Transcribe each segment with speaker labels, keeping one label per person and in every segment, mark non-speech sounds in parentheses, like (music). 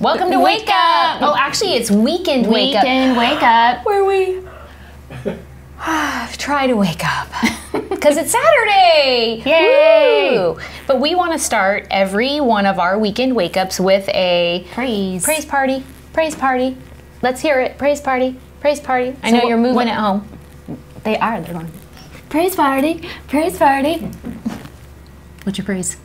Speaker 1: Welcome to Wake, Up. Oh, actually, it's Weekend Wake Up.
Speaker 2: Weekend wake up.
Speaker 1: Where we (laughs) ah, try to wake up because it's Saturday.
Speaker 2: Yay.
Speaker 1: Woo! But we want to start every one of our weekend wake ups with a
Speaker 2: Praise.
Speaker 1: praise party. Praise party. Let's hear it. Praise party. Praise party. I know you're moving
Speaker 2: what-
Speaker 1: at home.
Speaker 2: They are. They're going. Praise party. Praise party.
Speaker 1: What's your praise?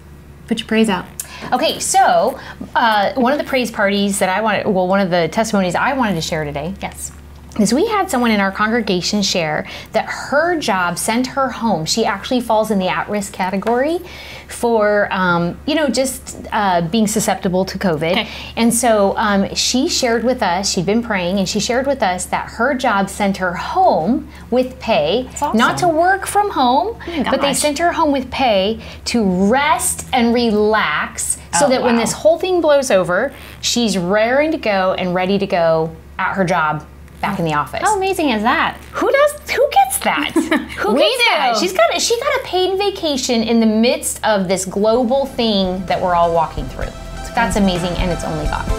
Speaker 1: Put your praise out. Okay, so uh, one of the praise parties that I wanted, well, one of the testimonies I wanted to share today
Speaker 2: Yes.
Speaker 1: Is we had someone in our congregation share that her job sent her home. She actually falls in the at-risk category for, um, you know, just uh, being susceptible to COVID.
Speaker 2: Okay.
Speaker 1: And so um, she shared with us, she'd been praying, and she shared with us that her job sent her home with pay,
Speaker 2: awesome.
Speaker 1: not to work from home,
Speaker 2: my
Speaker 1: but they sent her home with pay to rest and relax so
Speaker 2: Oh,
Speaker 1: that when this whole thing blows over, she's raring to go and ready to go at her job back in the office.
Speaker 2: How amazing is that?
Speaker 1: Who does? Who gets that? (laughs) Who
Speaker 2: We
Speaker 1: gets that?
Speaker 2: do.
Speaker 1: She's got. A, she got a paid vacation in the midst of this global thing that we're all walking through. So that's amazing, and it's only God.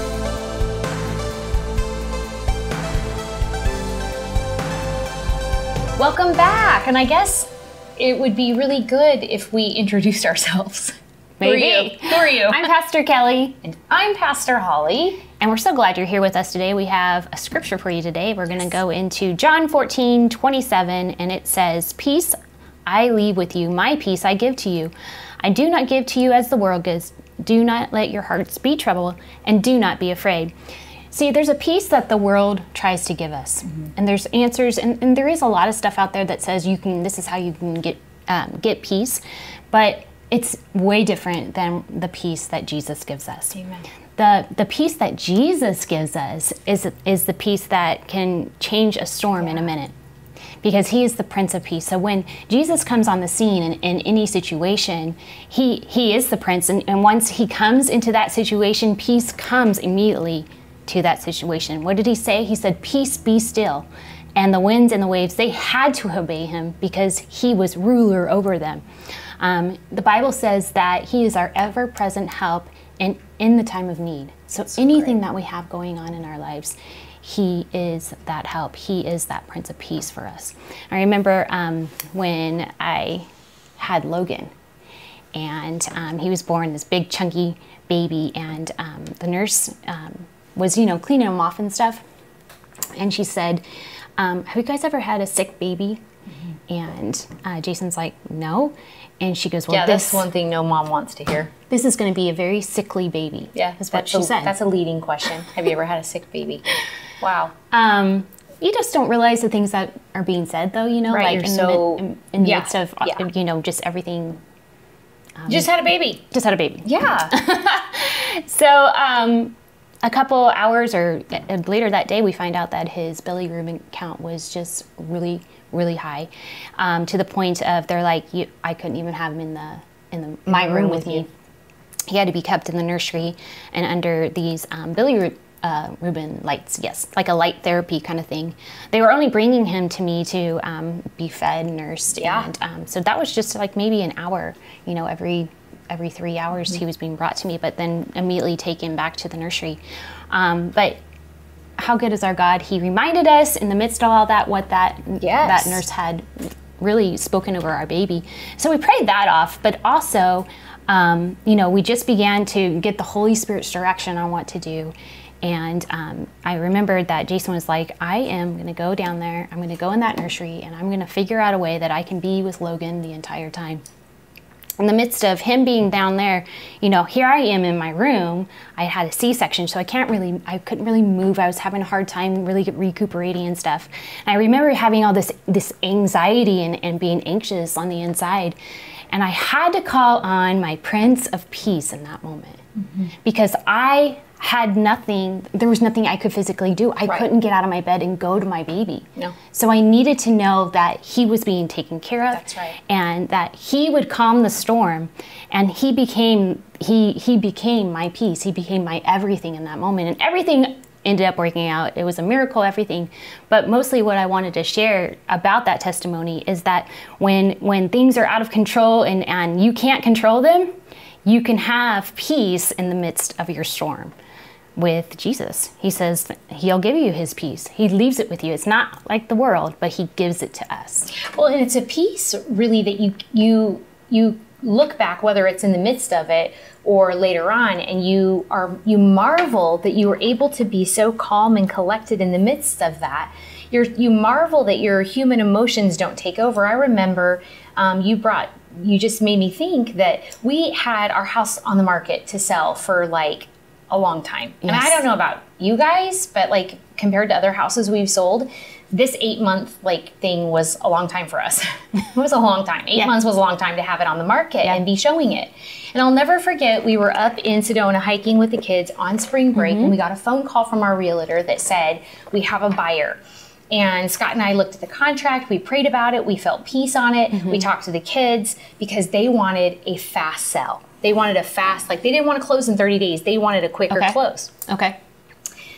Speaker 1: Welcome back, and I guess it would be really good if we introduced ourselves. Who are
Speaker 2: Maybe.
Speaker 1: you? Who are you?
Speaker 2: I'm Pastor Kelly,
Speaker 1: And I'm Pastor Holly.
Speaker 2: And we're so glad you're here with us today. We have a scripture for you today. We're going to go into John 14, 27, and it says, Peace I leave with you, my peace I give to you. I do not give to you as the world gives. Do not let your hearts be troubled, and do not be afraid. See, there's a peace that the world tries to give us, and there's answers, and, and there is a lot of stuff out there that says you can. This is how you can get um, get peace, but it's way different than the peace that Jesus gives us.
Speaker 1: Amen.
Speaker 2: The the peace that Jesus gives us is is the peace that can change a storm in a minute. Because he is the Prince of Peace. So when Jesus comes on the scene in, in any situation, he he is the Prince. And, and once he comes into that situation, peace comes immediately to that situation. What did he say? He said, Peace be still. And the winds and the waves, they had to obey him because he was ruler over them. Um, the Bible says that he is our ever present help in, in the time of need. So anything that we have going on in our lives, he is that help. He is that Prince of Peace for us. I remember um, when I had Logan, and um, he was born this big chunky baby, and um, the nurse um, was, you know, cleaning him off and stuff. And she said, um, "Have you guys ever had a sick baby?" And uh, Jason's like, "No." And she goes, "Well,
Speaker 1: Yeah,
Speaker 2: this
Speaker 1: that's one thing no mom wants to hear.
Speaker 2: this is going to be a very sickly baby." is what
Speaker 1: that's
Speaker 2: she
Speaker 1: a,
Speaker 2: said.
Speaker 1: That's a leading question. Have you ever had a sick baby? (laughs) Wow.
Speaker 2: Um, you just don't realize the things that are being said, though. You know,
Speaker 1: Right,
Speaker 2: like in,
Speaker 1: so-
Speaker 2: the, in, in the
Speaker 1: yeah,
Speaker 2: midst of
Speaker 1: yeah.
Speaker 2: you know just everything.
Speaker 1: You just had a baby.
Speaker 2: Just had a baby.
Speaker 1: Yeah. (laughs)
Speaker 2: So um, a couple hours or uh, later that day, we find out that his bilirubin count was just really, really high, um, to the point of they're like, you, I couldn't even have him in the in the, my room, with me. He had to be kept in the nursery and under these um, bilirubin uh, Rubin lights, yes, like a light therapy kind of thing. They were only bringing him to me to um, be fed, nursed,
Speaker 1: Yeah.
Speaker 2: and um, so that was just like maybe an hour, you know, every every three hours he was being brought to me, but then immediately taken back to the nursery. Um, but how good is our God? He reminded us in the midst of all that what that
Speaker 1: Yes.
Speaker 2: that nurse had really spoken over our baby. So we prayed that off, but also, um, you know, we just began to get the Holy Spirit's direction on what to do. And um, I remembered that Jason was like, I am going to go down there, I'm going to go in that nursery, and I'm going to figure out a way that I can be with Logan the entire time in the midst of him being down there, you know, here I am in my room. I had a C-section, so I can't really, I couldn't really move. I was having a hard time really recuperating and stuff. And I remember having all this this anxiety and, and being anxious on the inside. And I had to call on my Prince of Peace in that moment mm-hmm. because I had nothing, there was nothing I could physically do. I
Speaker 1: Right.
Speaker 2: couldn't get out of my bed and go to my baby.
Speaker 1: No.
Speaker 2: So I needed to know that he was being taken care of
Speaker 1: That's right.
Speaker 2: and that he would calm the storm and he became he he became my peace he became my everything in that moment and everything ended up working out it was a miracle everything but mostly what i wanted to share about that testimony is that when when things are out of control and and you can't control them you can have peace in the midst of your storm with Jesus. He says he'll give you his peace. He leaves it with you. It's not like the world, but he gives it to us.
Speaker 1: Well, and it's a peace really that you you you look back whether it's in the midst of it or later on and you are you marvel that you were able to be so calm and collected in the midst of that you're, you marvel that your human emotions don't take over i remember um, you brought you just made me think that we had our house on the market to sell for like a long time yes. and i don't know about you guys but like compared to other houses we've sold this eight month like thing was a long time for us. (laughs) it was a long time. Eight yeah. months was a long time to have it on the market yeah. and be showing it. And I'll never forget, we were up in Sedona hiking with the kids on spring break, mm-hmm. and we got a phone call from our realtor that said, We have a buyer. And Scot and I looked at the contract, we prayed about it, we felt peace on it, mm-hmm. we talked to the kids because they wanted a fast sell. They wanted a fast, like they didn't want to close in 30 days, they wanted a quicker
Speaker 2: okay.
Speaker 1: close.
Speaker 2: Okay.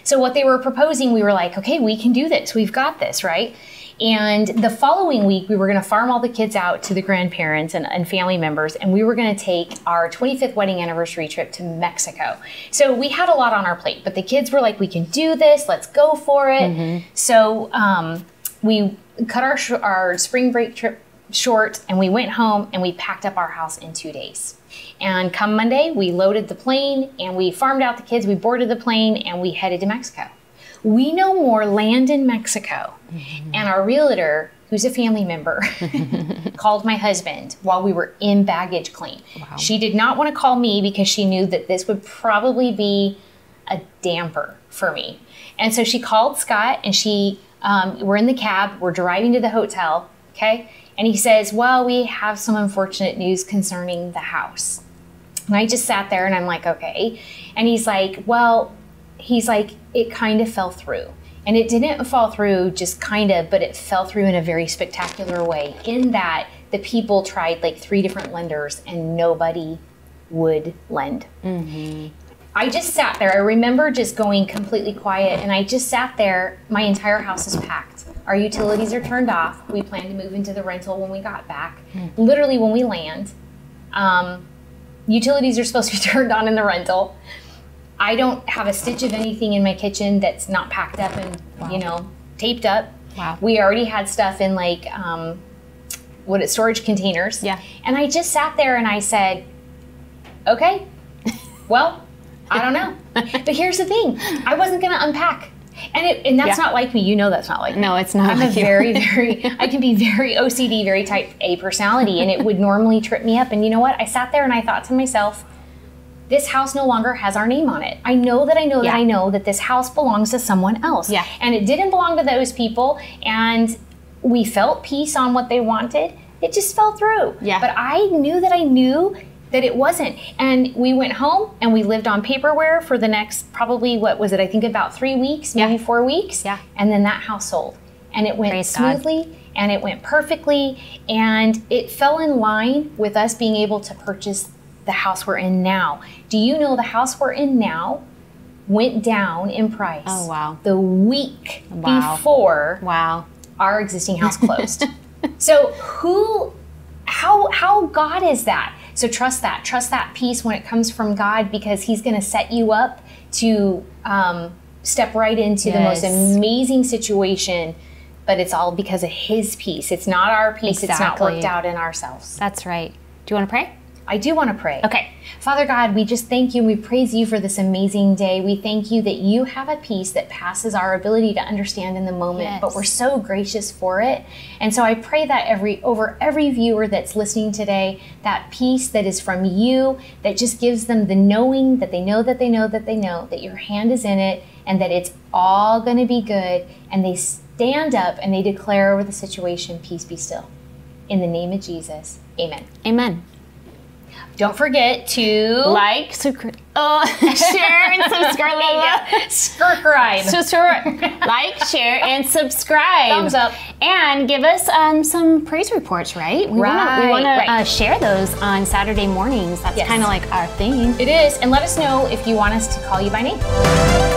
Speaker 1: So what they were proposing, we were like, okay, we can do this. We've got this, right? And the following week, we were going to farm all the kids out to the grandparents and, and family members, and we were going to take our 25th wedding anniversary trip to Mexico. So we had a lot on our plate, but the kids were like, we can do this, let's go for it. Mm-hmm. So um, we cut our, sh- our spring break trip short and we went home and we packed up our house in two days. And come Monday, we loaded the plane and we farmed out the kids, we boarded the plane, and we headed to Mexico. We know more land in Mexico. Mm-hmm. And our realtor, who's a family member, (laughs) called my husband while we were in baggage claim. Wow. She did not want to call me because she knew that this would probably be a damper for me. And so she called Scot and she, um, we're in the cab, we're driving to the hotel, okay? And he says, Well, we have some unfortunate news concerning the house. And I just sat there and I'm like, Okay. And he's like, Well, he's like, It kind of fell through. And it didn't fall through just kind of, but it fell through in a very spectacular way, in that the people tried like three different lenders and nobody would lend. Mm-hmm. I just sat there. I remember just going completely quiet and I just sat there. My entire house is packed. Our utilities are turned off. We plan to move into the rental when we got back. Mm. Literally, when we land, um, utilities are supposed to be (laughs) turned on in the rental. I don't have a stitch of anything in my kitchen that's not packed up and wow. you know taped up.
Speaker 2: Wow.
Speaker 1: We already had stuff in like um, what it storage containers.
Speaker 2: Yeah.
Speaker 1: And I just sat there and I said, okay, (laughs) well, I don't know. (laughs) but here's the thing: I wasn't going to unpack. And it, and that's yeah. not like me. You know that's not like me.
Speaker 2: No, it's not.
Speaker 1: I'm
Speaker 2: like
Speaker 1: a very, (laughs) very. I can be very OCD, very type A personality, and it would normally trip me up. And you know what? I sat there and I thought to myself, this house no longer has our name on it. I know that I know yeah. that I know that this house belongs to someone else.
Speaker 2: Yeah.
Speaker 1: And it didn't belong to those people. And we felt peace on what they wanted. It just fell through.
Speaker 2: Yeah.
Speaker 1: But I knew that I knew that it wasn't. And we went home and we lived on paperware for the next probably what was it? I think about three weeks, maybe
Speaker 2: yeah.
Speaker 1: four weeks.
Speaker 2: Yeah.
Speaker 1: And then that house sold, and it went
Speaker 2: Praise
Speaker 1: smoothly.
Speaker 2: God.
Speaker 1: And it went perfectly, and it fell in line with us being able to purchase the house we're in now. Do you know the house we're in now went down in price?
Speaker 2: Oh wow!
Speaker 1: The week
Speaker 2: wow.
Speaker 1: before
Speaker 2: wow
Speaker 1: our existing house (laughs) closed. so who, how how God is that? So trust that. Trust that peace when it comes from God because He's going to set you up to um, step right into yes. the most amazing situation. But it's all because of His peace. It's not our peace.
Speaker 2: Exactly.
Speaker 1: It's not worked out in ourselves.
Speaker 2: That's right. Do you want to pray?
Speaker 1: I do want to pray.
Speaker 2: Okay.
Speaker 1: Father God, we just thank you and we praise you for this amazing day. We thank you that you have a peace that passes our ability to understand in the moment,
Speaker 2: yes.
Speaker 1: but we're so gracious for it. And so I pray that every over every viewer that's listening today, that peace that is from you that just gives them the knowing that they know that they know that they know that your hand is in it and that it's all going to be good and they stand up and they declare over the situation, peace be still. In the name of Jesus. Amen.
Speaker 2: Amen.
Speaker 1: Don't forget to
Speaker 2: like, subscribe, (laughs) oh, share, and (laughs) subscribe.
Speaker 1: subscribe.
Speaker 2: subscribe. like, share, and subscribe.
Speaker 1: Thumbs up.
Speaker 2: And give us um, some praise reports, right?
Speaker 1: We right.
Speaker 2: Want
Speaker 1: right.
Speaker 2: to uh, share those on Saturday mornings. That's
Speaker 1: yes.
Speaker 2: kind of like our thing.
Speaker 1: It is. And let us know if you want us to call you by name.